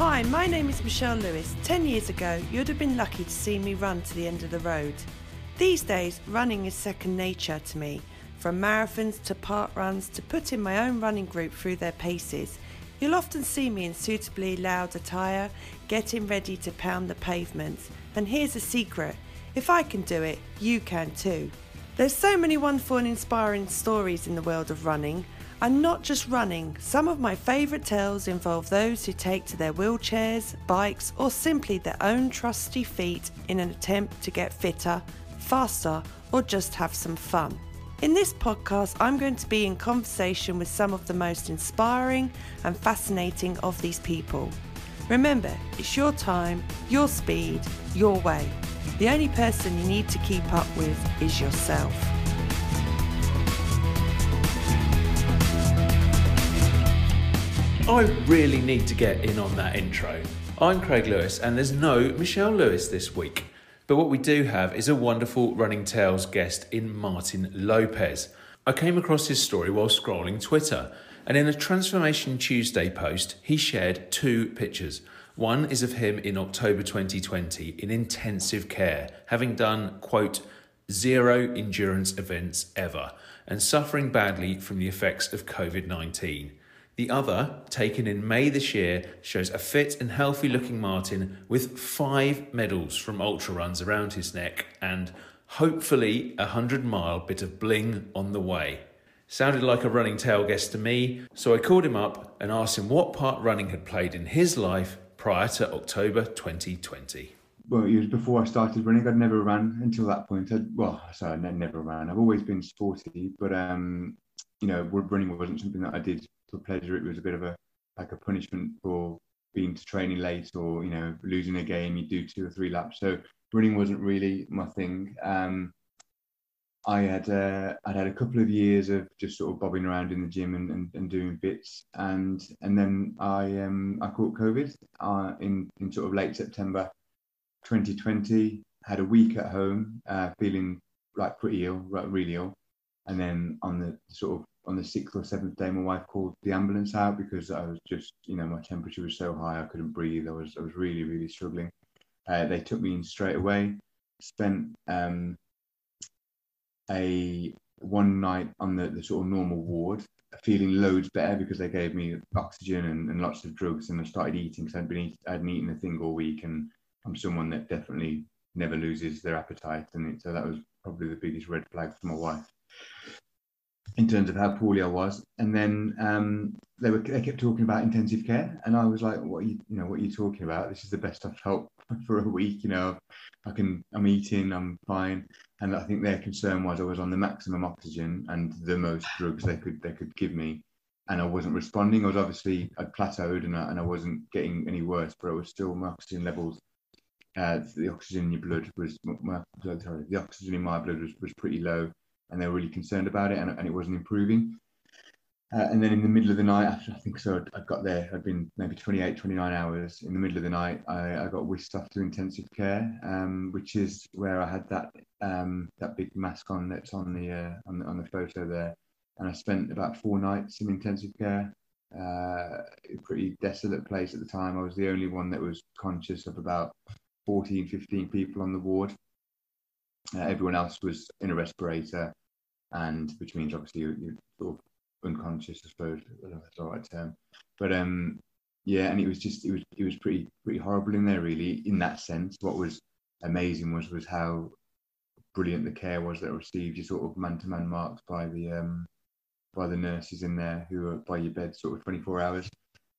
Hi, my name is Michelle Lewis. Ten years ago, you'd have been lucky to see me run to the end of the road. These days, running is second nature to me. From marathons to park runs to putting my own running group through their paces. You'll often see me in suitably loud attire, getting ready to pound the pavements. And here's a secret if I can do it, you can too. There's so many wonderful and inspiring stories in the world of running. And not just running, some of my favourite tales involve those who take to their wheelchairs, bikes, or simply their own trusty feet in an attempt to get fitter, faster, or just have some fun. In this podcast, I'm going to be in conversation with some of the most inspiring and fascinating of these people. Remember, it's your time, your speed, your way. The only person you need to keep up with is yourself. I really need to get in on that intro. I'm Craig Lewis, and there's no Michelle Lewis this week. But what we do have is a wonderful Running Tales guest in Martin Lopez. I came across his story while scrolling Twitter, and in a Transformation Tuesday post, he shared two pictures. One is of him in October 2020 in intensive care, having done, quote, zero endurance events ever, and suffering badly from the effects of COVID 19. The other, taken in May this year, shows a fit and healthy looking Martin with five medals from ultra runs around his neck and hopefully a 100 mile bit of bling on the way. Sounded like a running tale guest to me, so I called him up and asked him what part running had played in his life prior to October 2020. Well, it was before I started running. I'd never ran until that point. I'd, well, sorry, I never ran. I've always been sporty, but um, you know, running wasn't something that I did for pleasure. It was a bit of a like a punishment for being to training late or you know losing a game. You do two or three laps. So running wasn't really my thing. Um, I had uh, I'd had a couple of years of just sort of bobbing around in the gym and, and, and doing bits, and and then I um I caught COVID uh, in in sort of late September, 2020. Had a week at home, uh, feeling like pretty ill, like really ill, and then on the sort of on the sixth or seventh day, my wife called the ambulance out because I was just, you know, my temperature was so high I couldn't breathe. I was, I was really, really struggling. Uh, they took me in straight away. Spent um, a one night on the, the sort of normal ward, feeling loads better because they gave me oxygen and, and lots of drugs, and I started eating because I'd been eat, I hadn't eaten a thing all week, and I'm someone that definitely never loses their appetite, and it, so that was probably the biggest red flag for my wife in terms of how poorly I was. And then um, they were they kept talking about intensive care, and I was like, "What you you know what are you talking about? This is the best I've felt for a week. You know, I can I'm eating, I'm fine." And I think their concern was I was on the maximum oxygen and the most drugs they could they could give me, and I wasn't responding. I was obviously I'd plateaued and I, and I wasn't getting any worse, but I was still my oxygen levels. Uh, the oxygen in your blood was my, sorry, the oxygen in my blood was, was pretty low and they were really concerned about it, and, and it wasn't improving. Uh, and then in the middle of the night, after I think so, I got there, I'd been maybe 28, 29 hours. In the middle of the night, I, I got whisked off to intensive care, um, which is where I had that um, that big mask on that's on the, uh, on the on the photo there. And I spent about four nights in intensive care. Uh, a pretty desolate place at the time. I was the only one that was conscious of about 14, 15 people on the ward. Uh, everyone else was in a respirator and which means obviously you're, you're sort of unconscious, I suppose that's the right term. But um, yeah, and it was just it was it was pretty pretty horrible in there really in that sense. What was amazing was was how brilliant the care was that I received. You sort of man to man marks by the um, by the nurses in there who were by your bed sort of 24 hours,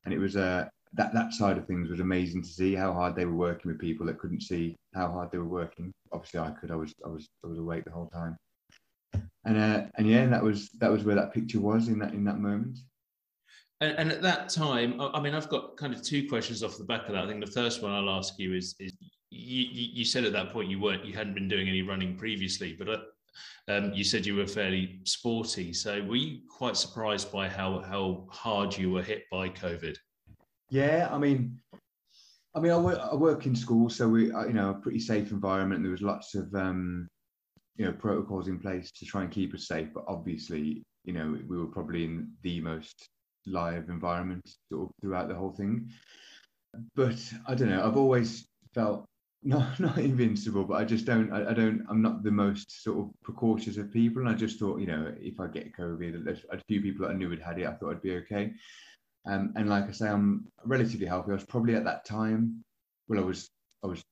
and it was uh, that that side of things was amazing to see how hard they were working with people that couldn't see how hard they were working. Obviously, I could. I was I was I was awake the whole time and uh, and yeah, that was that was where that picture was in that in that moment. And, and, at that time, I mean, I've got kind of two questions off the back of that. I think the first one I'll ask you is is you, you said at that point you weren't you hadn't been doing any running previously, but uh, um, you said you were fairly sporty. So were you quite surprised by how how hard you were hit by COVID? Yeah, I mean, I mean, I work, I work in school, so we, you know, a pretty safe environment. There was lots of um, you know protocols in place to try and keep us safe but obviously you know we were probably in the most live environment sort of throughout the whole thing but I don't know. I've always felt not not invincible, but I just don't. I, I, don't. I'm not the most sort of precautious of people, and I just thought, you know, if I get COVID, there's a few people that I knew had had it. I thought I'd be okay. Um, and like I say, I'm relatively healthy. I was probably at that time, well, I was I was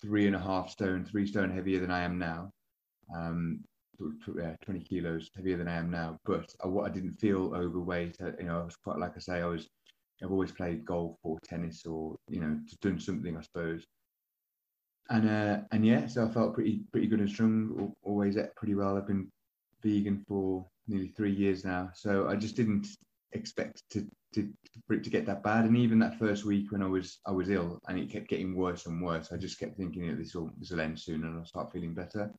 three and a half stone, three stone heavier than I am now. Um, 20 kilos heavier than I am now, but I, I didn't feel overweight. I, you know, I was quite, like I say, I was, I've always played golf or tennis or, you know, done something, I suppose. And, uh, and yeah, so I felt pretty, pretty good and strong, always ate pretty well. I've been vegan for nearly three years now. So I just didn't expect to, to, for it to get that bad. And even that first week when I was, I was ill and it kept getting worse and worse, I just kept thinking, you know, this will, this will end soon and I'll start feeling better.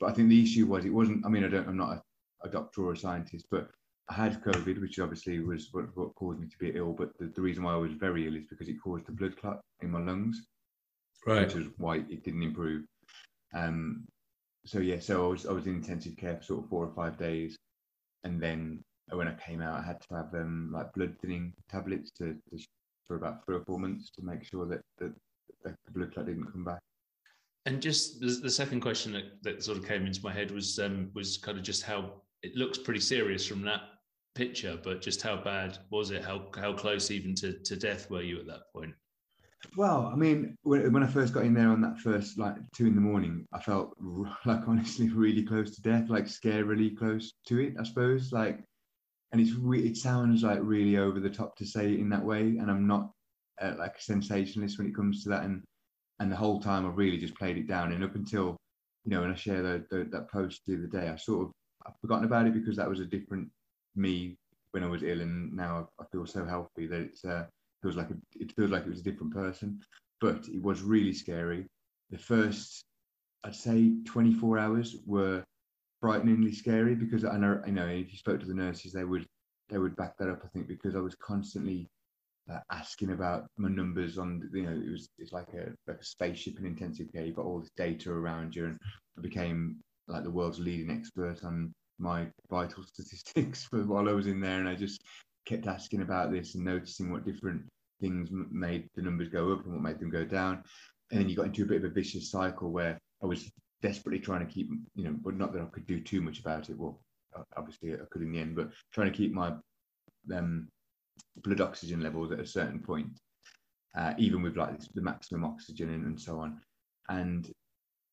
But I think the issue was it wasn't. I mean, I don't. I'm not a, a doctor or a scientist, but I had COVID, which obviously was what, what caused me to be ill. But the, the, reason why I was very ill is because it caused a blood clot in my lungs, right? Which is why it didn't improve. Um. So yeah, so I was I was in intensive care for sort of four or five days, and then when I came out, I had to have um like blood thinning tablets to, to for about three or four months to make sure that, that the blood clot didn't come back. And just the, second question that, that, sort of came into my head was um, was kind of just how it looks pretty serious from that picture, but just how bad was it? How how close even to, to death were you at that point? Well, I mean, when, when I first got in there on that first like two in the morning, I felt like honestly really close to death, like scarily close to it, I suppose. Like, and it's it sounds like really over the top to say it in that way, and I'm not uh, like a sensationalist when it comes to that, and and the whole time I really just played it down. And up until you know, when I share the, the, that post the other day, I sort of I've forgotten about it because that was a different me when I was ill, and now I feel so healthy that it uh, feels like a, it feels like it was a different person. But it was really scary. The first, I'd say, 24 hours were frighteningly scary because I know, you know, if you spoke to the nurses, they would they would back that up. I think because I was constantly uh, asking about my numbers on you know it was it's like a, like a spaceship in intensive care. You've got all this data around you and I became like the world's leading expert on my vital statistics for while I was in there and I just kept asking about this and noticing what different things made the numbers go up and what made them go down. And then you got into a bit of a vicious cycle where I was desperately trying to keep you know but not that I could do too much about it. Well obviously I could in the end but trying to keep my um blood oxygen levels at a certain point, uh, even with like the maximum oxygen and, so on. And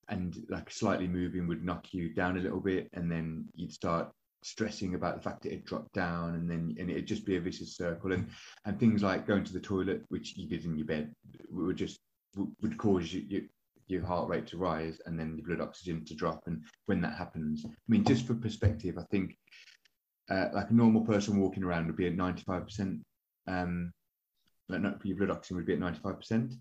and like slightly moving would knock you down a little bit, and then you'd start stressing about the fact that it dropped down, and then and it'd just be a vicious circle. And and things like going to the toilet, which you did in your bed, would just would cause you, you your heart rate to rise and then your blood oxygen to drop. And when that happens, I mean, just for perspective, I think uh, like a normal person walking around would be at 95%. Um, like not, your blood oxygen would be at 95%.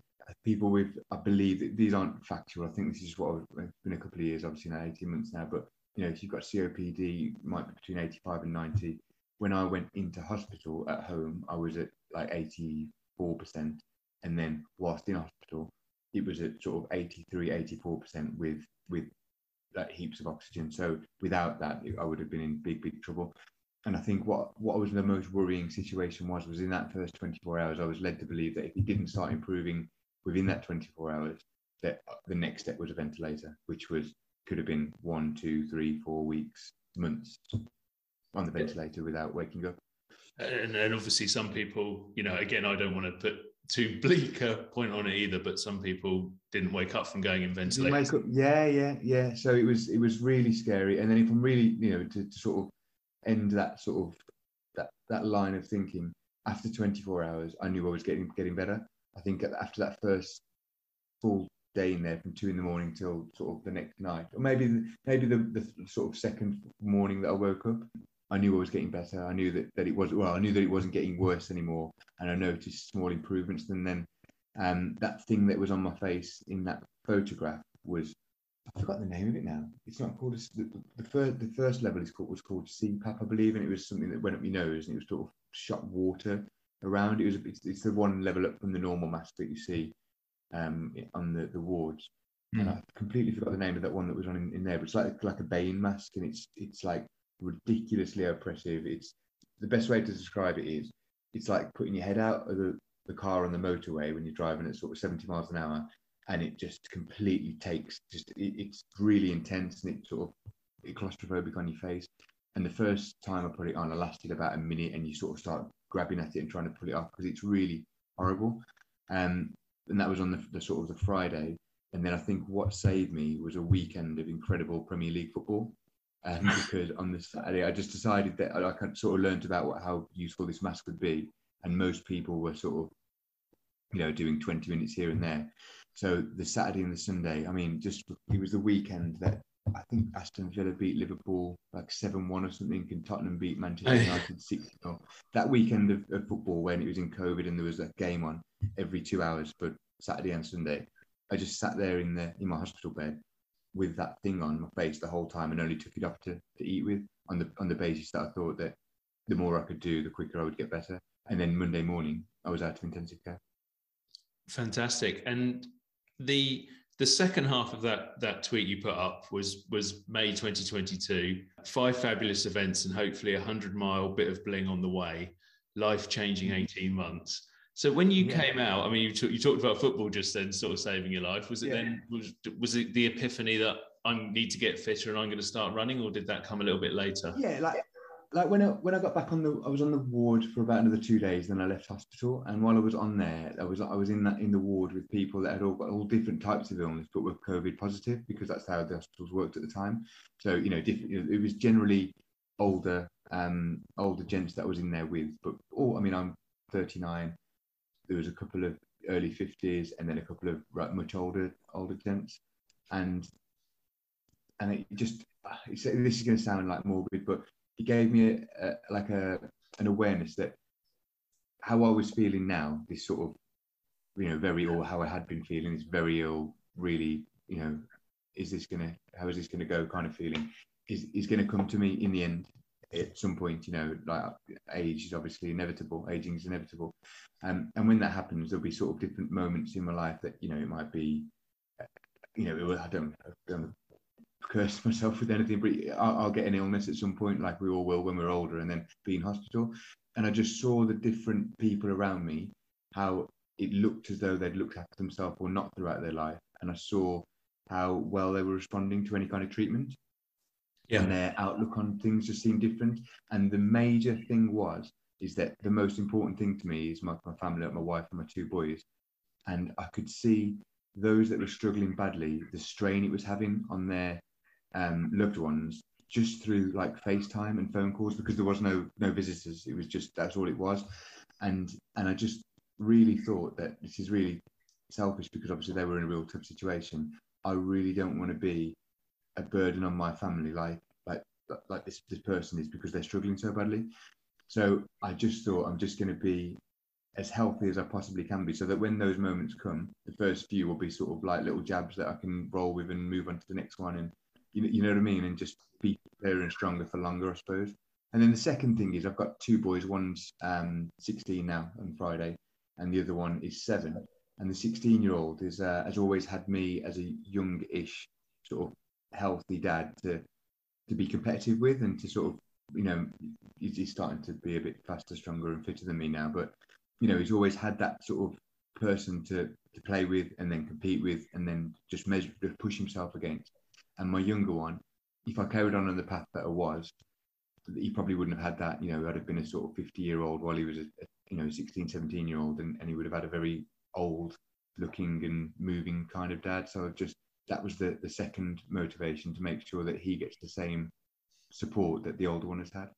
People with, I believe these aren't factual. I think this is what I've been a couple of years, obviously now 18 months now. But you know, if you've got COPD, might be between 85 and 90. When I went into hospital at home, I was at like 84%, and then whilst in hospital, it was at sort of 83, 84% with with like heaps of oxygen. So without that, I would have been in big, big trouble and I think what what was the most worrying situation was was in that first 24 hours, I was led to believe that if he didn't start improving within that 24 hours, that the next step was a ventilator, which was could have been one, two, three, four weeks, months on the ventilator without waking up. And, and obviously, some people, you know, again, I don't want to put too bleak a point on it either, but some people didn't wake up from going in ventilator. Yeah, yeah, yeah. So it was it was really scary. And then if I'm really, you know, to, to sort of end that sort of that that line of thinking. After 24 hours i knew i was getting getting better. I think after that first full day in there from two in the morning till sort of the next night or maybe maybe the, the sort of second morning that i woke up i knew i was getting better. I knew that, that it was well i knew that it wasn't getting worse anymore and i noticed small improvements. And then um, that thing that was on my face in that photograph was I forgot the name of it now. It's not called a, the, the, first. The first level is called was called CPAP, I believe, and it was something that went up your nose and it was sort of shot water around. It was it's, it's the one level up from the normal mask that you see um, on the, the wards. Mm. And I completely forgot the name of that one that was on in, in, there. But it's like like a Bane mask, and it's it's like ridiculously oppressive. It's the best way to describe it is it's like putting your head out of the the car on the motorway when you're driving at sort of 70 miles an hour, and it just completely takes just it, it's really intense and it sort of it claustrophobic on your face. And the first time I put it on, I lasted about a minute, and you sort of start grabbing at it and trying to pull it off because it's really horrible. Um, and that was on the, the sort of the Friday. And then I think what saved me was a weekend of incredible Premier League football. Um, because on the Saturday, I just decided that I, I sort of learned about what, how useful this mask would be. And most people were sort of, you know, doing 20 minutes here and there. So the Saturday and the Sunday, I mean, just it was the weekend that I think Aston Villa beat Liverpool like 7 1 or something, and Tottenham beat Manchester United 6 0. That weekend of, of, football when it was in COVID and there was a game on every two hours for Saturday and Sunday, I just sat there in the in my hospital bed with that thing on my face the whole time and only took it off to, to eat with on the on the basis that I thought that the more I could do, the quicker I would get better. And then Monday morning, I was out of intensive care. Fantastic. And the the second half of that that tweet you put up was was May 2022. Five fabulous events and hopefully a hundred mile bit of bling on the way. Life changing mm-hmm. 18 months. So when you yeah. came out, I mean, you, t- you talked about football just then, sort of saving your life. Was it yeah. then was was it the epiphany that I need to get fitter and I'm going to start running, or did that come a little bit later? Yeah, like like when I when I got back on the I was on the ward for about another two days, then I left hospital. And while I was on there, I was I was in that in the ward with people that had all got all different types of illness, but were COVID positive because that's how the hospitals worked at the time. So you know, different. It was generally older um older gents that I was in there with, but all I mean, I'm 39. There was a couple of early 50s, and then a couple of right, much older older gents, and and it just this is going to sound like morbid, but it gave me a, a, like a an awareness that how I was feeling now, this sort of you know very ill, how I had been feeling, this very ill, really you know, is this gonna how is this gonna go kind of feeling is is to come to me in the end at some point you know like age is obviously inevitable aging is inevitable. Um, and when that happens there'll be sort of different moments in my life that you know it might be you know i don't, I don't curse myself with anything, but I'll, I'll, get an illness at some point, like we all will when we're older, and then be in hospital. And I just saw the different people around me, how it looked as though they'd looked after themselves or not throughout their life. And I saw how well they were responding to any kind of treatment. Yeah. And their outlook on things just seemed different. And the major thing was, is that the most important thing to me is my, my family, my wife and my two boys. And I could see those that were struggling badly, the strain it was having on their um, loved ones just through like FaceTime and phone calls because there was no no visitors. It was just that's all it was, and and I just really thought that this is really selfish because obviously they were in a real tough situation. I really don't want to be a burden on my family like like like this this person is because they're struggling so badly. So I just thought I'm just going to be as healthy as I possibly can be, so that when those moments come, the first few will be sort of like little jabs that I can roll with and move on to the next one and you, you know what I mean? And just be better and stronger for longer, I suppose. And then the second thing is I've got two boys. One's um, 16 now on Friday, and the other one is seven. And the 16 year old is uh, has always had me as a young-ish sort of healthy dad to to be competitive with and to sort of you know he's, he's starting to be a bit faster, stronger, and fitter than me now. But you know he's always had that sort of person to to play with and then compete with and then just measure push himself against and my younger one, if I carried on on the path that I was, he probably wouldn't have had that. You know, I'd have been a sort of 50 year old while he was a, you know 16, 17 year old, and, and he would have had a very old looking and moving kind of dad. So just that was the the second motivation to make sure that he gets the same support that the older one has had.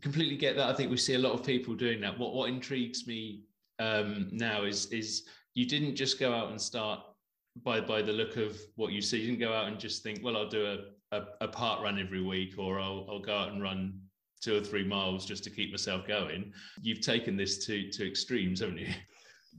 Completely get that. I think we see a lot of people doing that. What what intrigues me um, now is is you didn't just go out and start by by the look of what you see. You didn't go out and just think, well, I'll do a, a, a parkrun every week, or I'll, I'll go out and run two or three miles just to keep myself going. You've taken this to to extremes, haven't you?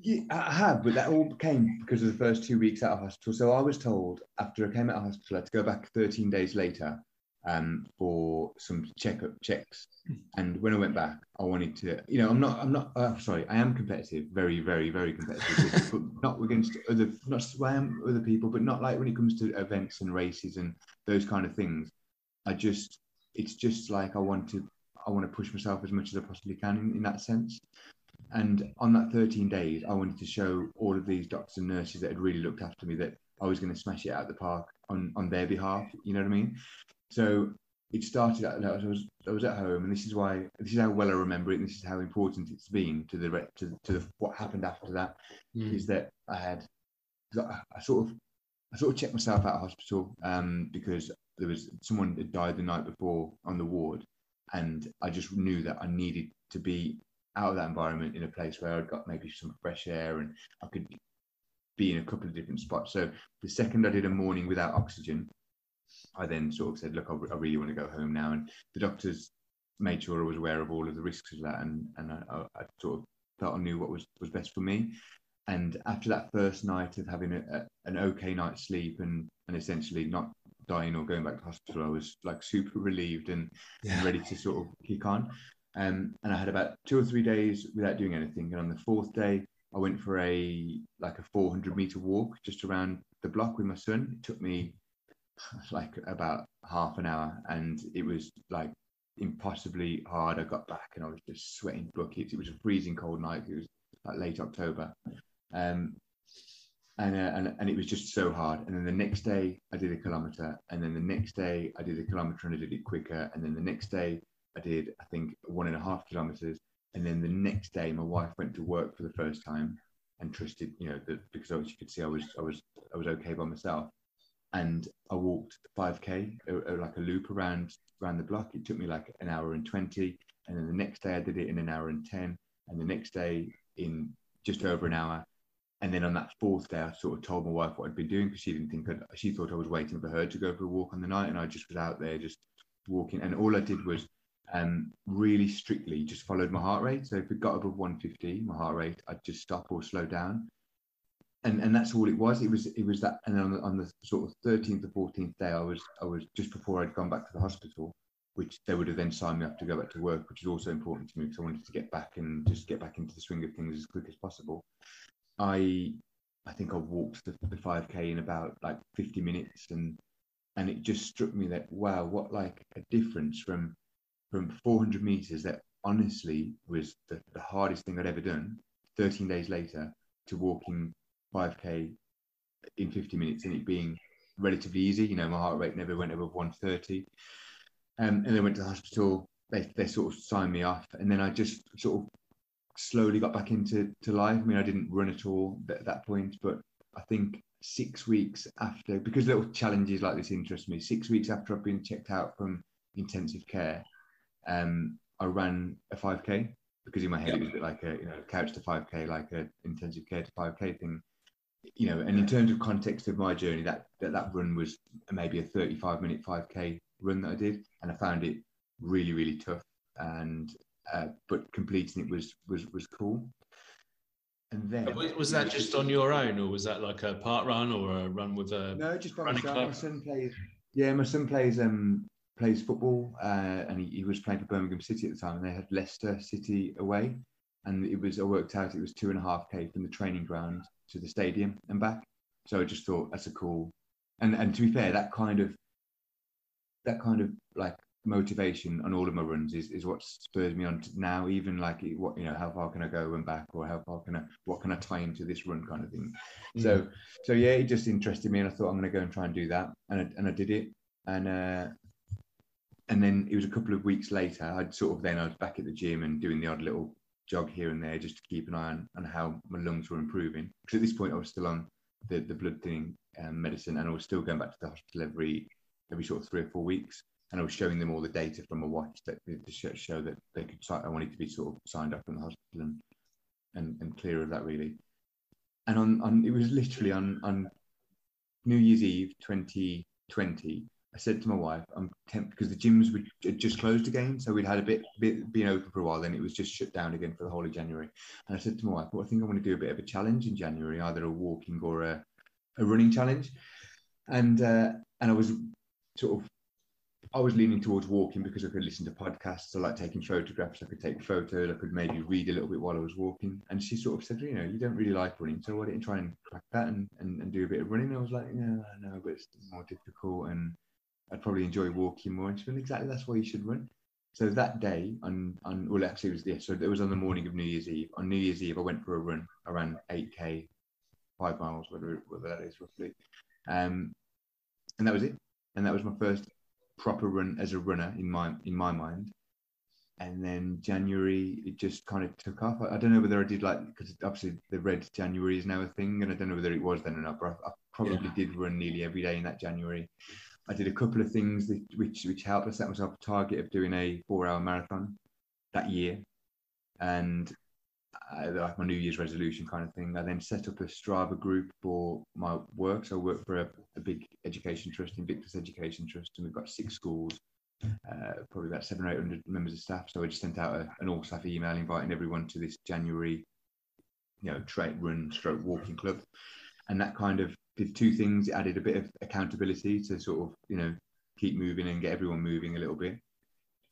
Yeah, I have, but that all came because of the first two weeks out of hospital. So I was told after I came out of hospital, I had to go back 13 days later um, for some checkup checks. Hmm. And when I went back, I wanted to, you know, I'm not, I'm not, uh, sorry, I am competitive, very, very, very competitive, but not against other, not I am other people, but not like when it comes to events and races and those kind of things. I just, it's just like I want to, I want to push myself as much as I possibly can in, in that sense. And on that 13 days, I wanted to show all of these doctors and nurses that had really looked after me that I was going to smash it out of the park on, on their behalf. You know what I mean? So it started. I was I was at home, and this is why this is how well I remember it. And this is how important it's been to the to, to the, what happened after that. Mm. Is that I had I, I, sort of I sort of checked myself out of hospital um, because there was someone that died the night before on the ward, and I just knew that I needed to be out of that environment in a place where I'd got maybe some fresh air and I could be in a couple of different spots. So the second I did a morning without oxygen, I then sort of said, look, I, I really want to go home now. And the doctors made sure I was aware of all of the risks of that. And, and I, I sort of felt I knew what was, was best for me. And after that first night of having a, a, an okay night's sleep and, and essentially not dying or going back to hospital, I was like super relieved and, yeah. and ready to sort of kick on. Um, and I had about two or three days without doing anything. And on the fourth day, I went for a like a 400 meter walk just around the block with my son. It took me like about half an hour, and it was like impossibly hard. I got back and I was just sweating buckets. It was a freezing cold night. It was like late October, um, and, uh, and and it was just so hard. And then the next day I did a kilometer, and then the next day I did a kilometer and I did it quicker, and then the next day I did, I think, one and a half kilometers. And then the next day, my wife went to work for the first time and trusted, you know, that because she could see I was, I was, I was okay by myself. And I walked 5k, like a loop around around the block. It took me like an hour and 20. And then the next day, I did it in an hour and 10. And the next day, in just over an hour. And then on that fourth day, I sort of told my wife what I'd been doing because she didn't think I'd, she thought I was waiting for her to go for a walk on the night, and I just was out there just walking. And all I did was um, really strictly just followed my heart rate. So if it got above 150, my heart rate, I'd just stop or slow down. And, and that's all it was. It was it was that. And on the, on the sort of 13th or 14th day, I was I was just before I'd gone back to the hospital, which they would have then signed me up to go back to work, which is also important to me because I wanted to get back and just get back into the swing of things as quick as possible. I I think I walked the, the 5k in about like 50 minutes and and it just struck me that wow, what like a difference from from 400 meters that honestly was the, the hardest thing I'd ever done 13 days later to walking 5k in 50 minutes and it being relatively easy. You know, my heart rate never went above 130. Um, and then went to the hospital. They, they sort of signed me off. And then I just sort of slowly got back into to life. I mean, I didn't run at all at that point, but I think six weeks after, because little challenges like this interest me, six weeks after I've been checked out from intensive care, um, I ran a 5K because in my head yeah. it was a bit like a you know couch to 5K, like a intensive care to 5K thing. You know, and in terms of context of my journey, that that, that run was maybe a 35 minute 5K run that I did, and I found it really really tough. And uh, but completing it was was was cool. And then was that just on your own, or was that like a parkrun or a run with a no? Just by myself. Club? My son plays. Yeah, my son plays um plays football, uh, and he, he, was playing for Birmingham City at the time, and they had Leicester City away, and it was I worked out it was two and a half k from the training ground to the stadium and back. So I just thought that's a cool, and and to be fair, that kind of that kind of like motivation on all of my runs is, is what spurs me on to now even like what you know how far can i go and back or how far can i what can i tie into this run kind of thing mm. so so yeah it just interested me and i thought i'm going to go and try and do that and I, and I did it and uh and then it was a couple of weeks later, I'd sort of then I was back at the gym and doing the odd little jog here and there just to keep an eye on, on how my lungs were improving. Because at this point I was still on the, the blood thinning um, medicine and I was still going back to the hospital every every sort of three or four weeks. And I was showing them all the data from my watch that to show, that they could. I wanted to be sort of signed up in the hospital and and, and clear of that really. And on, on it was literally on on New Year's Eve 2020 I said to my wife, I'm tempted because the gyms were just closed again. So we'd had a bit, bit being open for a while, then it was just shut down again for the whole of January. And I said to my wife, well, I think I want to do a bit of a challenge in January, either a walking or a, a running challenge. And uh, and I was sort of I was leaning towards walking because I could listen to podcasts. I like taking photographs. I could take photos. I could maybe read a little bit while I was walking. And she sort of said, you know, you don't really like running, so why don't you try and crack that and, and, and do a bit of running? And I was like, yeah, I know, but it's more difficult and I'd probably enjoy walking more. And she went, exactly, that's why you should run. so that day on on well actually it was yeah so it was on the morning of New Year's Eve. On New Year's Eve, I went for a run around eight k, five miles, whatever whatever that is roughly, um, and that was it. And that was my first proper run as a runner in my in my mind. And then January, it just kind of took off. I, I don't know whether I did like because obviously the red January is now a thing, and I don't know whether it was then or not. But I, I probably yeah. did run nearly every day in that January. I did a couple of things that, which which helped. I set myself a target of doing a four-hour marathon that year, and like my New Year's resolution kind of thing. I then set up a Strava group for my work. So I work for a, a big education trust, Invictus Education Trust, and we've got six schools, uh, probably about seven or eight hundred members of staff. So I just sent out a, an all staff email inviting everyone to this January, you know, trade run stroke walking club, and that kind of did two things. It added a bit of accountability to sort of you know keep moving and get everyone moving a little bit,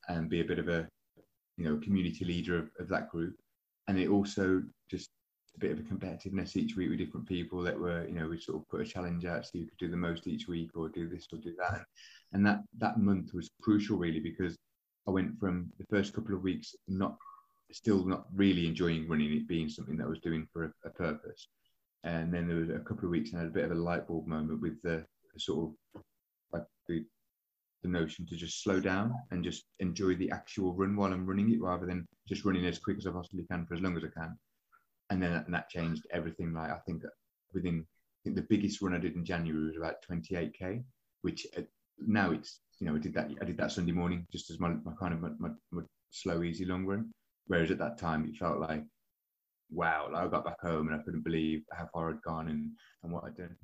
and be a bit of a you know community leader of, of that group and it also just a bit of a competitiveness each week with different people that were, you know, we sort of put a challenge out so you could do the most each week or do this or do that. And that that month was crucial really because I went from the first couple of weeks not still not really enjoying running it being something that I was doing for a, a purpose. And then there was a couple of weeks and I had a bit of a light bulb moment with the, sort of like the the notion to just slow down and just enjoy the actual run while I'm running it rather than just running as quick as I possibly can for as long as I can. And then and that changed everything. Like I think within, I think the biggest run I did in January was about 28k, which uh, now it's you know I did that I did that Sunday morning just as my, my kind of my, my, my slow easy long run. Whereas at that time it felt like wow, like I got back home and I couldn't believe how far I'd gone and, and what I'd done.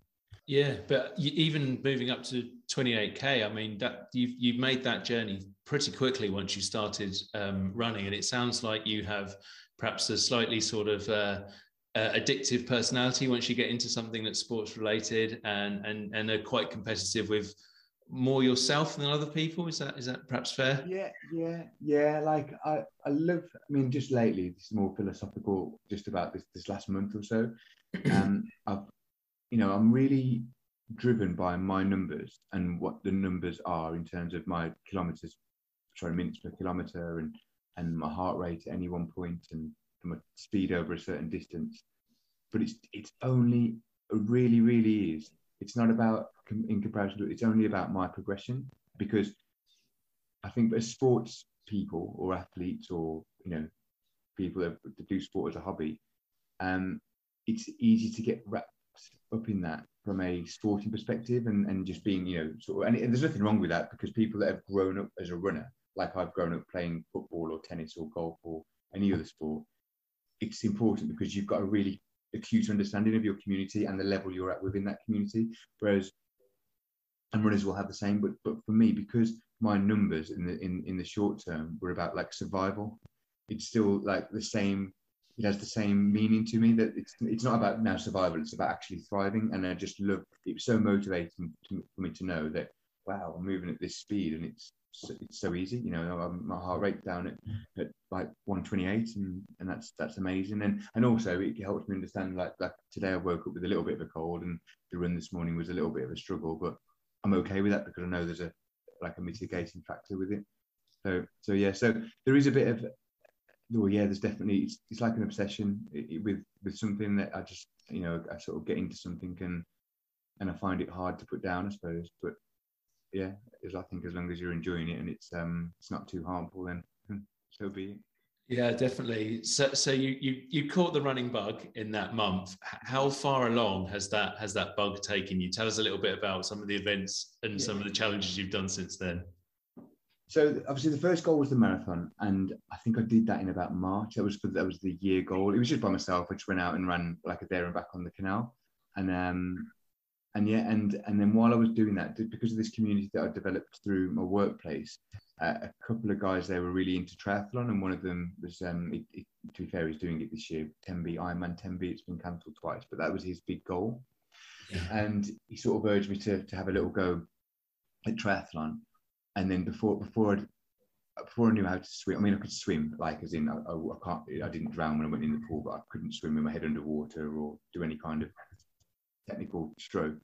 Yeah, but even moving up to 28k, I mean that you've you've made that journey pretty quickly once you started um, running, and it sounds like you have perhaps a slightly sort of uh, uh, addictive personality once you get into something that's sports related, and and and are quite competitive with more yourself than other people. Is that is that perhaps fair? Yeah, yeah, yeah. Like I I love. I mean, just lately, this is more philosophical. Just about this this last month or so, um, I've you know, I'm really driven by my numbers and what the numbers are in terms of my kilometers, sorry, minutes per kilometer and, and my heart rate at any one point and, and my speed over a certain distance. But it's, it's only, really, really is. It's not about, in comparison, to it's only about my progression because I think as sports people or athletes or, you know, people that, that do sport as a hobby, um, it's easy to get wrapped up in that from a sporting perspective and, and just being, you know, sort of, and, there's nothing wrong with that because people that have grown up as a runner, like I've grown up playing football or tennis or golf or any other sport, it's important because you've got a really acute understanding of your community and the level you're at within that community. Whereas, and runners will have the same, but but for me, because my numbers in the in, in the short term were about like survival, it's still like the same it has the same meaning to me that it's it's not about now survival it's about actually thriving and i just love it was so motivating to, for me to know that wow i'm moving at this speed and it's so, it's so easy you know my heart rate down at, at like 128 and and that's that's amazing and and also it helps me understand like like today i woke up with a little bit of a cold and the run this morning was a little bit of a struggle but i'm okay with that because i know there's a like a mitigating factor with it so so yeah so there is a bit of well, yeah, there's definitely it's, it's like an obsession with with something that I just you know I sort of get into something and and I find it hard to put down, I suppose. But yeah, as I think as long as you're enjoying it and it's um it's not too harmful, then so be it. Yeah, definitely. So, so you you you caught the running bug in that month. How far along has that has that bug taken you? Tell us a little bit about some of the events and yeah. some of the challenges you've done since then so obviously the first goal was the marathon, and I think I did that in about March. That was for that was the year goal. It was just by myself. I just went out and ran like a there and back on the canal, and um, and yeah, and and then while I was doing that, because of this community that I developed through my workplace, a couple of guys they were really into triathlon, and one of them was um, it, it, to be fair, he's doing it this year, Tenby Ironman Tenby. It's been cancelled twice, but that was his big goal, yeah. and he sort of urged me to to have a little go at triathlon and then before before I'd, before I knew how to swim, I mean, I could swim, like as in I, I, I, can't, I didn't drown when I went in the pool, but I couldn't swim with my head underwater or do any kind of technical stroke.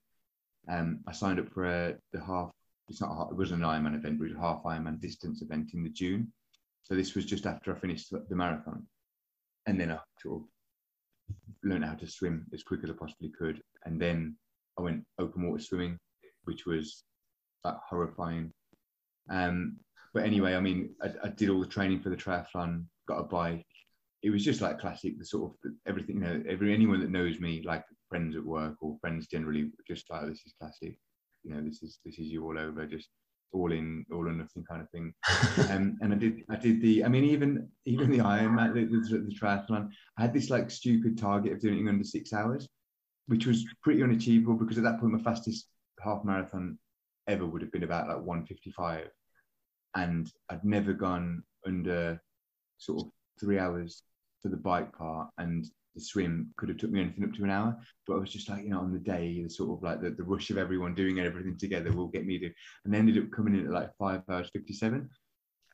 Um, I signed up for a, the half. It's not it wasn't an Ironman event, but it was a half Ironman distance event in the June, So this was just after I finished the marathon, and then I sort of learned how to swim as quick as I possibly could, and then I went open water swimming, which was like horrifying. Um, but anyway, I mean, I, I, did all the training for the triathlon, got a bike. It was just like classic, the sort of everything, you know, every anyone that knows me, like friends at work or friends generally, just like this is classic. You know, this is this is you all over, just all in, all or nothing kind of thing. um, and I did, I did the, I mean, even even the Ironman, the, the, the triathlon, I had this like stupid target of doing it in under six hours, which was pretty unachievable because at that point my fastest half marathon ever would have been about like 155 and I'd never gone under sort of three hours for the bike part and the swim could have took me anything up to an hour but I was just like you know on the day the sort of like the, the rush of everyone doing everything together will get me to and ended up coming in at like five hours 57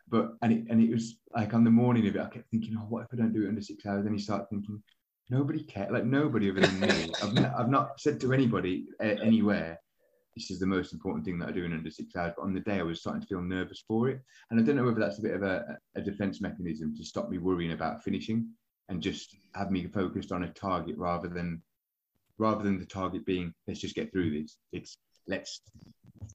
but and it, and it was like on the morning of it I kept thinking oh what if I don't do it under six hours then you start thinking nobody cares like nobody other than me I've, not, I've not said to anybody uh, anywhere this is the most important thing that I do in under six hours. But on the day, I was starting to feel nervous for it. And I don't know whether that's a bit of a, a defense mechanism to stop me worrying about finishing and just have me focused on a target rather than rather than the target being let's just get through this. It's let's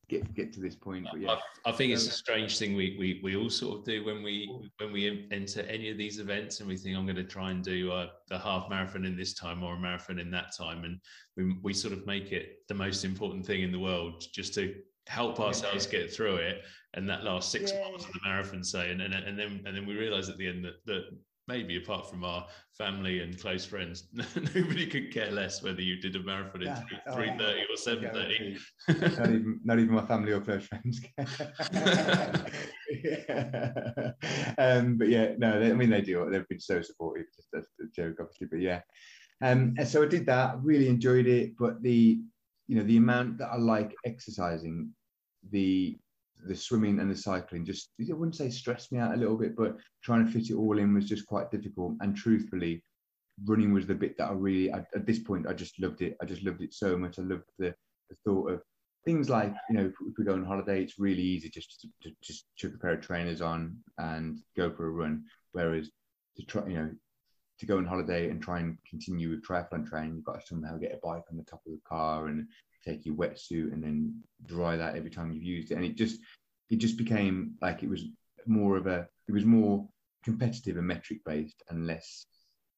get get to this point. But yeah, I, I think it's a strange thing we, we we all sort of do when we when we enter any of these events and we think I'm going to try and do uh, a, a half marathon in this time or a marathon in that time, and we we sort of make it the most important thing in the world just to help ourselves get through it and that last six yeah. miles of the marathon say and, and, and then and then we realize at the end that, that maybe apart from our family and close friends, nobody could care less whether you did a marathon in yeah. 330 or 730. not, even, not even my family or close friends. um, but yeah, no, they, I mean, they do. They've been so supportive. Just that's a joke, obviously. But yeah. Um, and so I did that, really enjoyed it. But the, you know, the amount that I like exercising, the the swimming and the cycling just I wouldn't say stressed me out a little bit, but trying to fit it all in was just quite difficult. And truthfully, running was the bit that I really I, at this point I just loved it. I just loved it so much. I loved the, the thought of things like you know if, we go on holiday, it's really easy just to, to just chuck a pair of trainers on and go for a run. Whereas to try you know to go on holiday and try and continue with triathlon training, you've got to somehow get a bike on the top of the car and take your wetsuit and then dry that every time you've used it. And it just it just became like it was more of a it was more competitive and metric based and less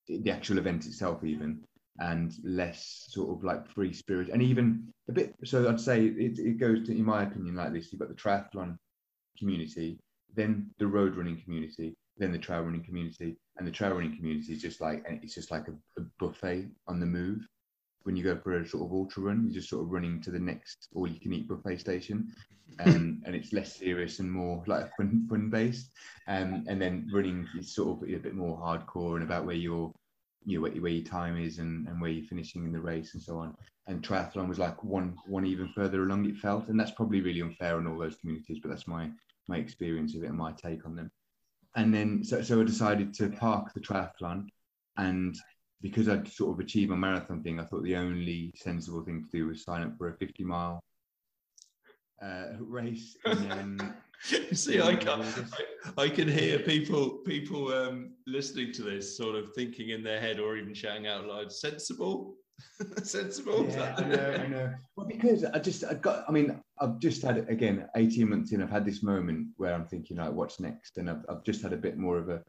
the actual event itself even and less sort of like free spirit. And even a bit so i'd say it, it goes to in my opinion like this. You've got the triathlon community then the road running community then the trail running community and the trail running community is just like it's just like a, a buffet on the move when you go for a sort of ultra run, you're just sort of running to the next all you can eat buffet station. Um, and it's less serious and more like fun, fun based. Um, and then running is sort of a bit more hardcore and about where your you know, where, where your time is and, and where you're finishing in the race and so on. And triathlon was like one one even further along it felt, and that's probably really unfair on all those communities, but that's my my experience of it and my take on them. And then so so I decided to park the triathlon and because I'd sort of achieved my marathon thing, I thought the only sensible thing to do was sign up for a 50 mile uh, race. And then, See, I can, I, I, can hear people people um, listening to this sort of thinking in their head or even shouting out loud, sensible, sensible. Yeah, I know, I know. Well, because I just, I got, I mean, I've just had, again, 18 months in, I've had this moment where I'm thinking, like, what's next? And I've, I've just had a bit more of a,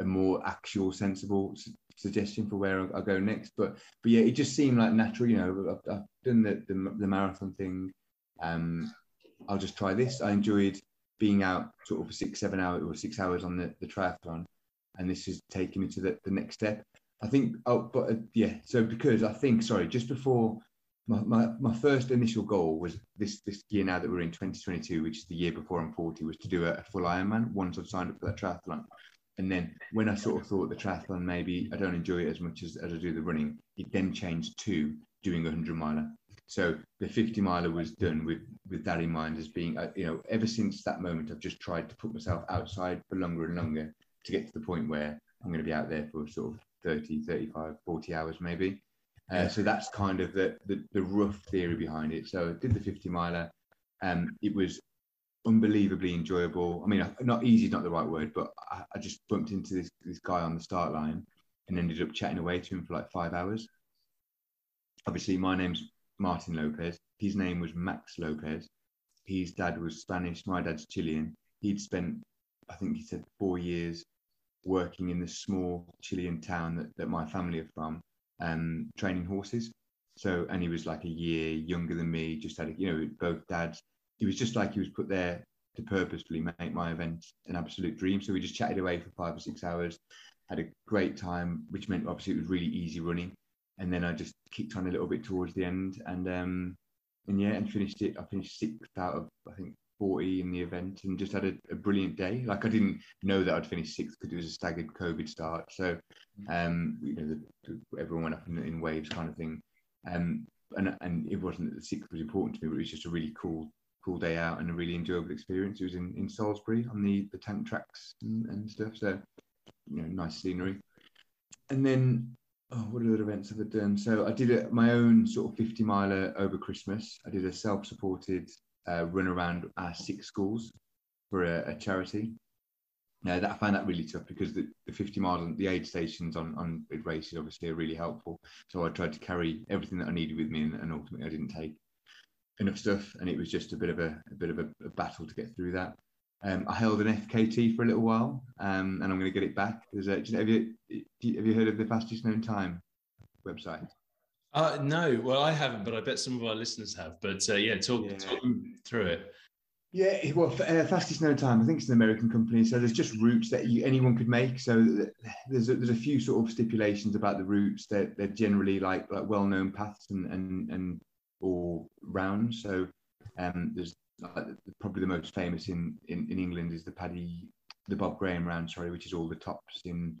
a more actual, sensible suggestion for where I'll, I'll, go next. But but yeah, it just seemed like natural. You know, I've, I've done the, the, the marathon thing. Um, I'll just try this. I enjoyed being out sort of six seven hours or six hours on the, the triathlon, and this is taking me to the, the next step. I think. Oh, but uh, yeah. So because I think sorry, just before. My, my, my first initial goal was this this year now that we're in 2022, which is the year before I'm 40, was to do a, a full Ironman once I've signed up for that triathlon. And then when I sort of thought the triathlon maybe I don't enjoy it as much as, as I do the running, it then changed to doing a hundred miler. So the 50 miler was done with with that in mind as being uh, you know ever since that moment I've just tried to put myself outside for longer and longer to get to the point where I'm going to be out there for sort of 30, 35, 40 hours maybe. Uh, so that's kind of the, the, the rough theory behind it. So I did the 50 miler. Um, it was unbelievably enjoyable. I mean, not easy is not the right word, but I, I, just bumped into this this guy on the start line and ended up chatting away to him for like five hours. Obviously, my name's Martin Lopez. His name was Max Lopez. His dad was Spanish. My dad's Chilean. He'd spent, I think he said, four years working in the small Chilean town that, that my family are from, um, training horses. So, and he was like a year younger than me, just had, a, you know, both dads. He was just like he was put there to purposefully make my event an absolute dream. So we just chatted away for five or six hours, had a great time, which meant obviously it was really easy running. And then I just kicked on a little bit towards the end, and um, and yeah, and finished it. I finished sixth out of I think 40 in the event, and just had a, a brilliant day. Like I didn't know that I'd finish sixth because it was a staggered COVID start. So, um, you know, the, the, everyone went up in, in waves, kind of thing. Um, and and it wasn't that the sixth was important to me, but it was just a really cool cool day out and a really enjoyable experience. It was in, in Salisbury on the, the tank tracks and, and stuff. So, you know, nice scenery. And then, oh, what other events have I done? So I did a, my own sort of 50 miler over Christmas. I did a self supported uh, run around our six schools for a, a charity. Now that I found that really tough because the, the 50 miles and the aid stations on, on races obviously are really helpful. So I tried to carry everything that I needed with me and, and ultimately I didn't take enough stuff, and it was just a bit of a, a bit of a, a, battle to get through that. Um, I held an FKT for a little while, um, and I'm going to get it back. A, have you have you heard of the fastest known time website? Uh, no, well, I haven't, but I bet some of our listeners have. But uh, yeah, talk, yeah. talk through it. Yeah, well, uh, fastest known time. I think it's an American company, so there's just routes that you, anyone could make. So there's a, there's a few sort of stipulations about the routes. They're, they're generally like like well known paths and and and or round. So um, there's uh, probably the most famous in, in, in England is the Paddy, the Bob Graham round, sorry, which is all the tops in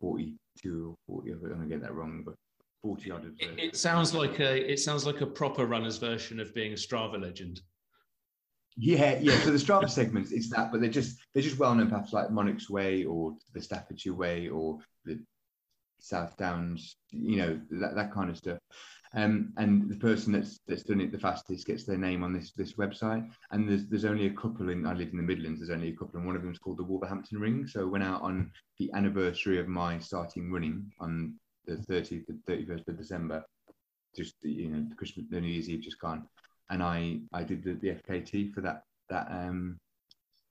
42 or 40. I'm going to get that wrong, but 40 odd. It, it, sounds like a it sounds like a proper runner's version of being a Strava legend. Yeah, yeah. So the Strava segments, it's that, but they're just they're just well known paths like Monarch's Way or the Staffordshire Way or the South Downs, you know, that, that kind of stuff. Um, and the person that's that's done it the fastest gets their name on this this website. And there's there's only a couple in I live in the Midlands. There's only a couple, and one of them is called the Wolverhampton Ring. So I went out on the anniversary of my starting running on the 30th, the 31st of December, just you know Christmas, the New Year's Eve just gone, and I I did the, the FKT for that that um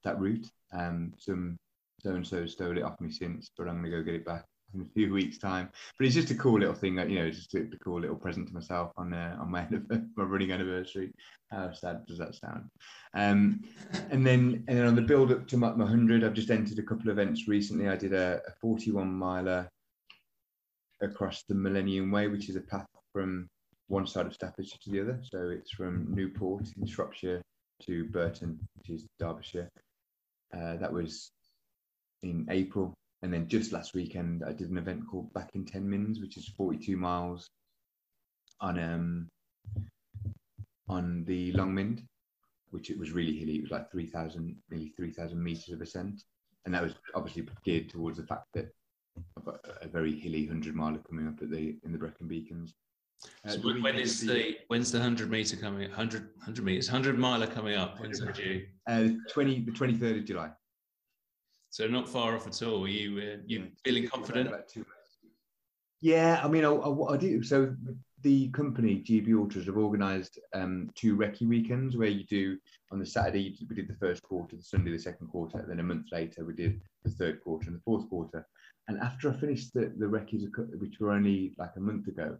that route. Um, some so and so stole it off me since, but I'm gonna go get it back in a few weeks' time. But it's just a cool little thing that you know, just a, cool little present to myself on uh, on my my running anniversary. How sad does that sound? Um, and then and then on the build up to my, my hundred, I've just entered a couple of events recently. I did a, a 41 miler across the Millennium Way, which is a path from one side of Staffordshire to the other. So it's from Newport in Shropshire to Burton, which is Derbyshire. Uh, that was in April and then just last weekend, I did an event called Back in 10 Mins, which is 42 miles on um on the Long Mynd, which it was really hilly. It was like 3,000, nearly 3,000 meters of ascent. And that was obviously geared towards the fact that I've got a very hilly 100 miler coming up at the in the Brecon Beacons. Uh, so when is the when's the 100 meter coming 100 100 meters 100 miler coming up when's that due uh 20 the 23rd of july so not far off at all. Are you uh, you yeah, feeling confident? Yeah, I mean, I, I, I, do. So the company GB Ultras have organised um, two recce weekends where you do on the Saturday we did the first quarter, the Sunday the second quarter, then a month later we did the third quarter and the fourth quarter. And after I finished the the recce's, which were only like a month ago,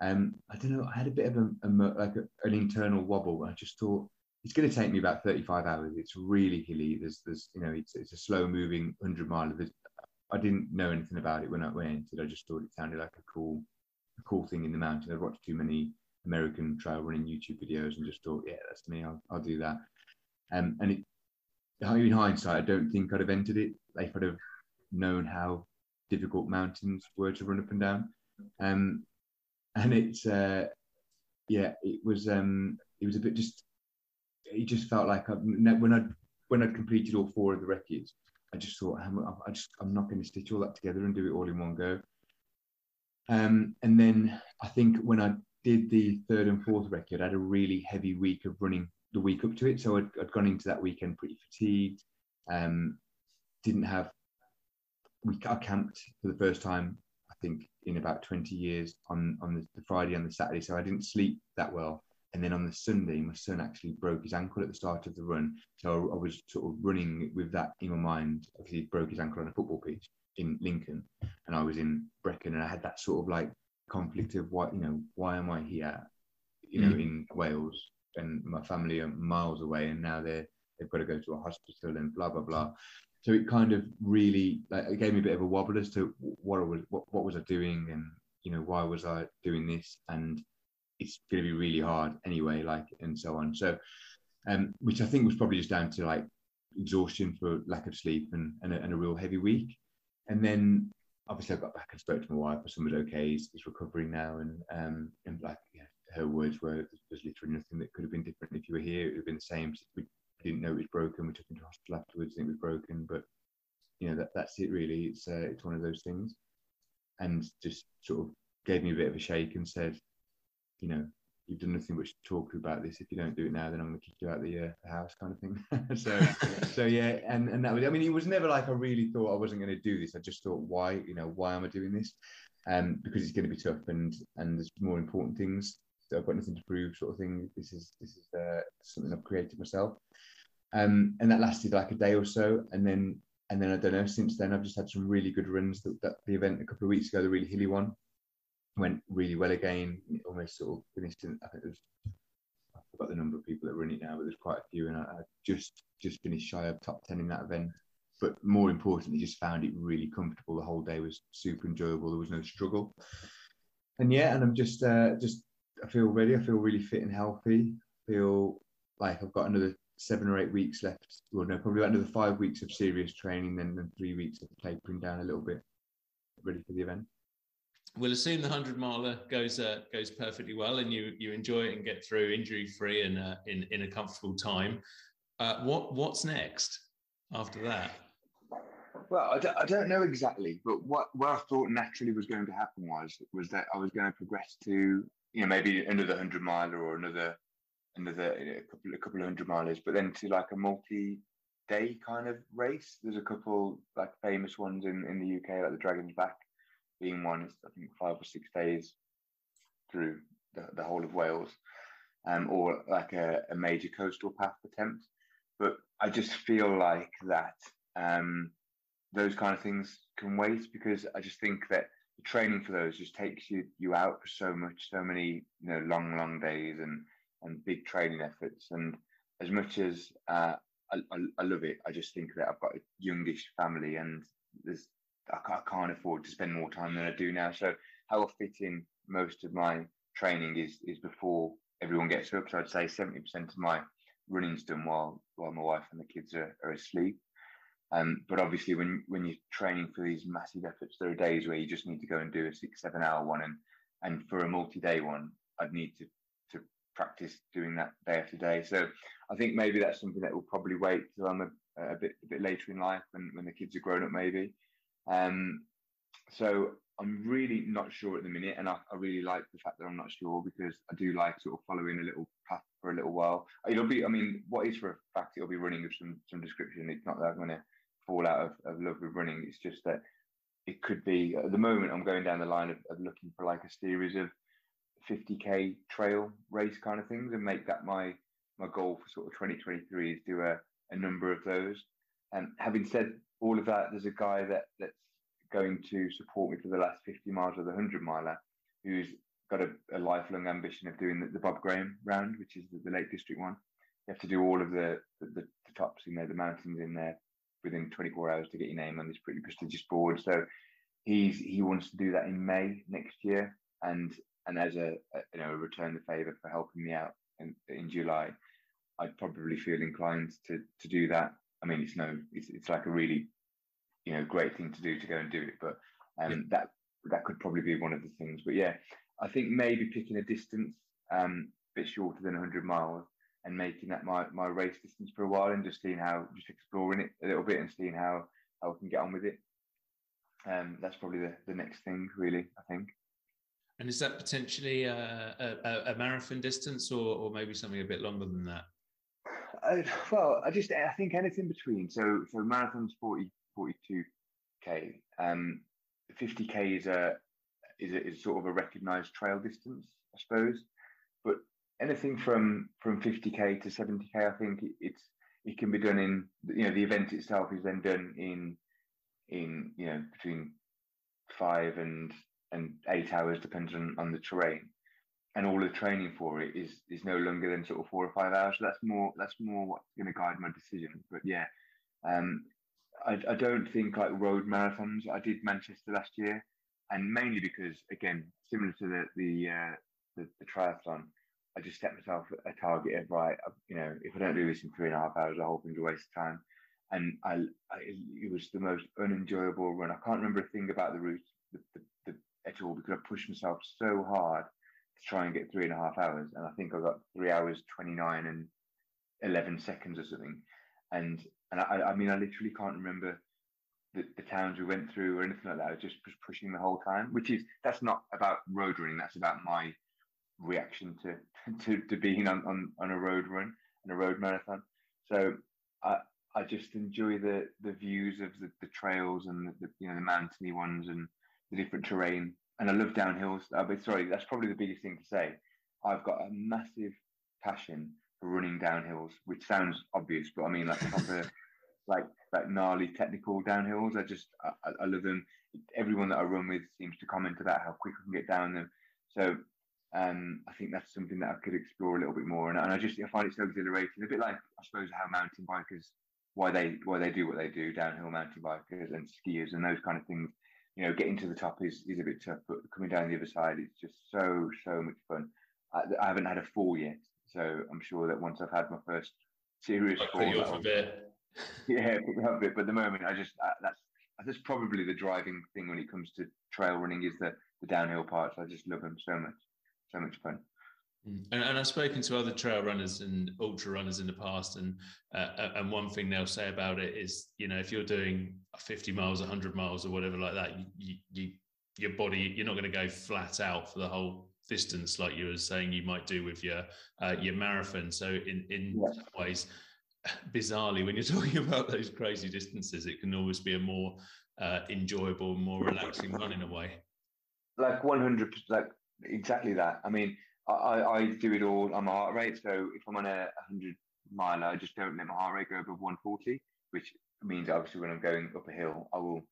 um, I don't know, I had a bit of a, a like a, an internal wobble. I just thought it's going to take me about 35 hours. It's really hilly. There's, there's, you know, it's, it's a slow moving 100 mile. I didn't know anything about it when I went it. I just thought it sounded like a cool, a cool thing in the mountain. I've watched too many American trail running YouTube videos and just thought, yeah, that's me. I'll, I'll do that. Um, and it, in hindsight, I don't think I'd have entered it if I'd have known how difficult mountains were to run up and down. Um, and it's, uh, yeah, it was, um, it was a bit just it just felt like I, when I when I'd completed all four of the records, I just thought I'm, I just I'm not going to stitch all that together and do it all in one go. Um, and then I think when I did the third and fourth record, I had a really heavy week of running the week up to it. So I'd, I'd gone into that weekend pretty fatigued. Um, didn't have. We I camped for the first time, I think, in about 20 years on on the, the Friday and the Saturday. So I didn't sleep that well. And then on the Sunday, my son actually broke his ankle at the start of the run. So I, I was sort of running with that in my mind. Obviously, he broke his ankle on a football pitch in Lincoln, and I was in Brecon, and I had that sort of like conflict of why, you know, why am I here, you know, mm. in Wales, and my family are miles away, and now they're they've got to go to a hospital and blah blah blah. So it kind of really like it gave me a bit of a wobble as to what I was what, what was I doing and you know why was I doing this and it's going to be really hard anyway, like and so on. So, um, which I think was probably just down to like exhaustion for lack of sleep and and a, and a real heavy week. And then obviously I got back and spoke to my wife. My son was okay. He's, he's recovering now, and um, and like yeah, her words were, "There's literally nothing that could have been different if you were here. It would have been the same. We didn't know it was broken. We took him to hospital afterwards. and it was broken, but you know that that's it really. It's uh, it's one of those things, and just sort of gave me a bit of a shake and said, you know, you've done nothing but talk about this. If you don't do it now, then I'm going to kick you out the, uh, the house, kind of thing. so, so yeah, and and that was. I mean, it was never like I really thought I wasn't going to do this. I just thought, why, you know, why am I doing this? Um, because it's going to be tough, and and there's more important things. I've got nothing to prove, sort of thing. This is this is uh, something I've created myself. Um, and that lasted like a day or so, and then and then I don't know. Since then, I've just had some really good runs. That, that the event a couple of weeks ago, the really hilly one, went really well again. Almost sort of finished. In, I think there's I forgot the number of people that run it now, but there's quite a few, and I, I just just finished shy of top ten in that event. But more importantly, just found it really comfortable. The whole day was super enjoyable. There was no struggle, and yeah, and I'm just uh, just I feel ready. I feel really fit and healthy. I feel like I've got another seven or eight weeks left. Well, no, probably another five weeks of serious training, then then three weeks of tapering down a little bit, ready for the event we'll assume the hundred miler goes uh, goes perfectly well, and you you enjoy it and get through injury free and uh, in in a comfortable time. Uh, what what's next after that? Well, I don't, know exactly, but what what I thought naturally was going to happen was was that I was going to progress to you know maybe another hundred miler or another another a couple a couple of hundred milers, but then to like a multi day kind of race. There's a couple like famous ones in in the UK like the Dragon's Back being one is I think five or six days through the, the whole of Wales, um, or like a, a, major coastal path attempt. But I just feel like that um, those kind of things can wait because I just think that the training for those just takes you you out for so much, so many you know long long days and and big training efforts. And as much as uh, I, I, I love it, I just think that I've got a youngish family and there's I can't afford to spend more time than I do now. So how I fit in most of my training is is before everyone gets up. So I'd say seventy percent of my running's done while while my wife and the kids are, are asleep. Um, but obviously, when when you're training for these massive efforts, there are days where you just need to go and do a six seven hour one, and and for a multi day one, I'd need to to practice doing that day after day. So I think maybe that's something that will probably wait till I'm a, a bit a bit later in life when when the kids are grown up, maybe. Um, so I'm really not sure at the minute, and I, I, really like the fact that I'm not sure because I do like sort of following a little path for a little while. It'll be, I mean, what is for a fact, it'll be running of some some description. It's not that I'm going to fall out of, of love with running. It's just that it could be at the moment I'm going down the line of, of looking for like a series of 50k trail race kind of things and make that my my goal for sort of 2023 is do a, a number of those. And having said all of that, there's a guy that that's going to support me for the last 50 miles of the 100 miler who's got a, a lifelong ambition of doing the, the, Bob Graham round, which is the, the, Lake District one. You have to do all of the, the, the tops in there, the mountains in there within 24 hours to get your name on this pretty prestigious board. So he's he wants to do that in May next year, and and as a, a you know a return the favour for helping me out in, in July, I'd probably feel inclined to to do that I mean, it's no, it's, it's like a really, you know, great thing to do to go and do it. But um, yeah. that that could probably be one of the things. But yeah, I think maybe picking a distance um, a bit shorter than 100 miles and making that my, my race distance for a while and just seeing how, just exploring it a little bit and seeing how, how I can get on with it. Um, that's probably the, the next thing, really, I think. And is that potentially a, a, a marathon distance or, or maybe something a bit longer than that? I, well, I just I think anything between. So so marathons 40, 42 k. Um, 50k is a is a, is sort of a recognised trail distance, I suppose. But anything from from 50k to 70k, I think it, it's it can be done in you know the event itself is then done in in you know between five and and eight hours, depends on, on the terrain. And all the training for it is is no longer than sort of four or five hours. So that's more that's more what's going to guide my decision. But yeah, um, I, I don't think like road marathons. I did Manchester last year, and mainly because again, similar to the the uh, the, the triathlon, I just set myself a target of right. You know, if I don't do this in three and a half hours, the whole thing's a waste of time. And I, I, it was the most unenjoyable run. I can't remember a thing about the route the, the, the, at all because I pushed myself so hard to try and get three and a half hours, and I think I got three hours twenty nine and eleven seconds or something. And and I, I mean, I literally can't remember the, the towns we went through or anything like that. I was just pushing the whole time, which is that's not about road running. That's about my reaction to to, to being on, on, on a road run and a road marathon. So I I just enjoy the the views of the, the trails and the, the you know the mountainy ones and the different terrain. And I love downhills. Uh, but sorry, that's probably the biggest thing to say. I've got a massive passion for running downhills, which sounds obvious, but I mean like proper, like like gnarly technical downhills. I just I, I, love them. Everyone that I run with seems to comment about how quick I can get down them. So um, I think that's something that I could explore a little bit more. And, and I just I find it so exhilarating. A bit like I suppose how mountain bikers why they why they do what they do, downhill mountain bikers and skiers and those kind of things you know, getting to the top is, is a bit tough, but coming down the other side, it's just so, so much fun. I, I haven't had a fall yet, so I'm sure that once I've had my first serious fall, off a bit. yeah, bit. But at the moment, I just I, that's that's probably the driving thing when it comes to trail running is the the downhill parts. I just love them so much, so much fun. Mm. And, and, I've spoken to other trail runners and ultra runners in the past, and uh, and one thing they'll say about it is, you know, if you're doing 50 miles, 100 miles, or whatever like that, you, you your body, you're not going to go flat out for the whole distance like you were saying you might do with your uh, your marathon. So in in yeah. some ways, bizarrely, when you're talking about those crazy distances, it can always be a more uh, enjoyable, more relaxing run in a way. Like 100, like exactly that. I mean I, I do it all on my heart rate. So if I'm on a 100 mile, I just don't let my heart rate go above 140, which means obviously when I'm going up a hill, I will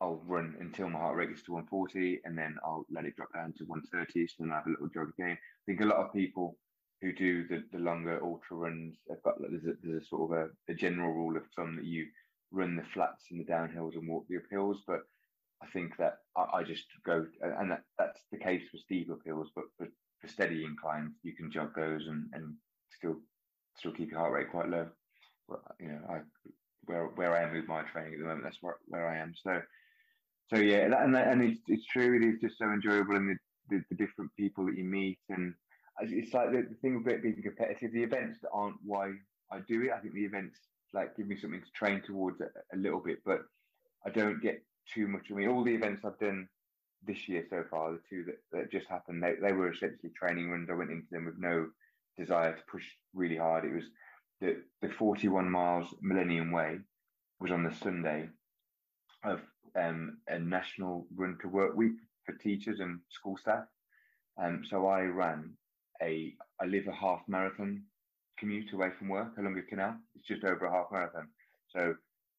I'll run until my heart rate gets to 140, and then I'll let it drop down to 130. So then I have a little jog again. I think a lot of people who do the, the longer ultra runs, have got there's a, there's a sort of a, a general rule of thumb that you run the flats and the downhills and walk the uphills, but I think that I, I just go, and that, that's the case for steep uphills, but for for steady inclines, you can jog those and, and still still keep your heart rate quite low. You know, I where where I am with my training at the moment, that's where, where I am. So so yeah, and and it's, it's true. It is just so enjoyable, and the, the, the different people that you meet, and it's like the, the thing about being competitive. The events that aren't why I do it. I think the events like give me something to train towards a, a little bit, but I don't get too much. I mean, all the events I've done this year so far, the two that, that just happened, they, they were essentially training runs. I went into them with no desire to push really hard. It was the, the 41 miles Millennium Way was on the Sunday of um, a national run to work week for teachers and school staff. Um, so I ran a, I live a half marathon commute away from work along the canal. It's just over a half marathon. So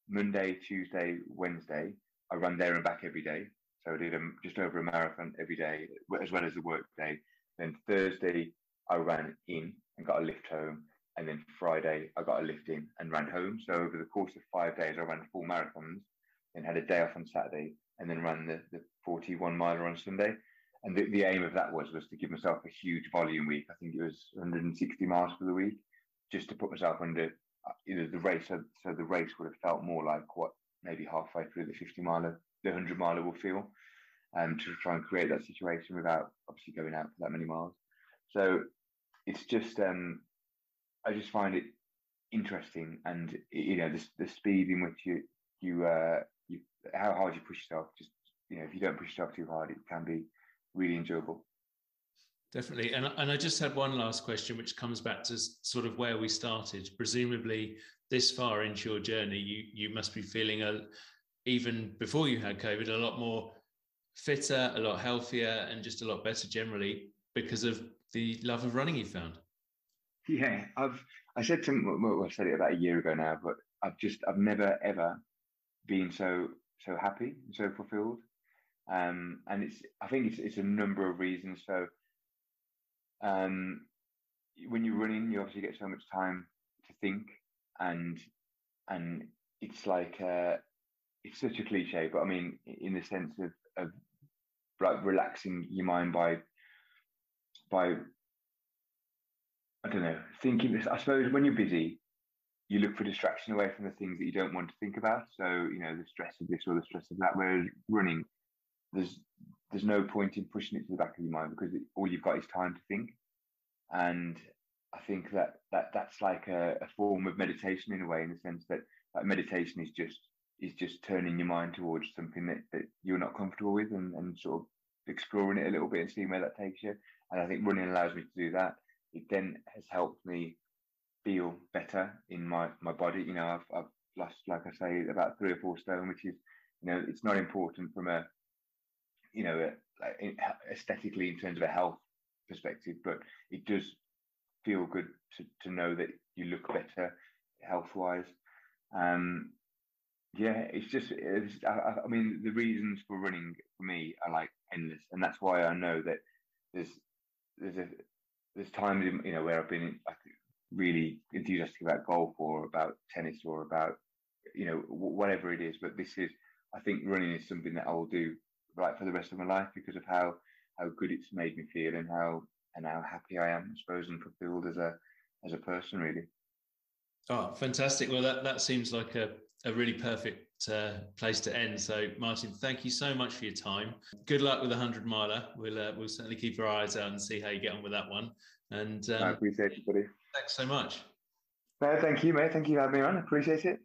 Monday, Tuesday, Wednesday, I run there and back every day. So I did a, just over a marathon every day, as well as the work day. Then Thursday, I ran in and got a lift home. And then Friday, I got a lift in and ran home. So over the course of five days, I ran full marathons, then had a day off on Saturday, and then ran the, the 41 miler on Sunday. And the, the aim of that was was to give myself a huge volume week. I think it was 160 miles for the week, just to put myself under uh, you know, the race. So, so the race would have felt more like what maybe halfway through the 50 miler the 100 miler will feel um, to try and create that situation without obviously going out for that many miles. So it's just, um, I just find it interesting and, you know, the, the speed in which you, you, uh, you, how hard you push yourself, just, you know, if you don't push yourself too hard, it can be really enjoyable. Definitely. And, and I just had one last question, which comes back to sort of where we started. Presumably, this far into your journey, you, you must be feeling, a, even before you had COVID, a lot more fitter, a lot healthier, and just a lot better generally because of the love of running you found. Yeah, I've I said to well, I said it about a year ago now, but I've just I've never ever been so so happy, so fulfilled. Um, and it's I think it's it's a number of reasons. So um, when you're running, you obviously get so much time to think, and and it's like uh, it's such a cliche, but I mean, in the sense of of like relaxing your mind by by I don't know thinking. This i suppose when you're busy, you look for distraction away from the things that you don't want to think about. So you know the stress of this or the stress of that. Whereas running, there's there's no point in pushing it to the back of your mind because it, all you've got is time to think. And I think that that that's like a, a, form of meditation in a way, in the sense that that meditation is just is just turning your mind towards something that, that you're not comfortable with and, and sort of exploring it a little bit and seeing where that takes you. And I think running allows me to do that. It then has helped me feel better in my my body. You know, I've I've lost, like I say, about three or four stone, which is you know it's not important from a you know a, aesthetically in terms of a health perspective, but it does feel good to, to know that you look better health wise. Um, yeah, it's just, it's, I, I, mean, the reasons for running for me are like endless, and that's why I know that there's there's a there's times you know where I've been like really enthusiastic about golf or about tennis or about you know whatever it is but this is i think running is something that i will do right for the rest of my life because of how how good it's made me feel and how and how happy i am i suppose and fulfilled as a as a person really. Oh fantastic. Well that that seems like a a really perfect uh, place to end. So, Martin, thank you so much for your time. Good luck with the hundred miler. We'll uh, we'll certainly keep our eyes out and see how you get on with that one. And um, I appreciate it, buddy. Thanks so much. No, thank you, mate. Thank you for having me on. I appreciate it.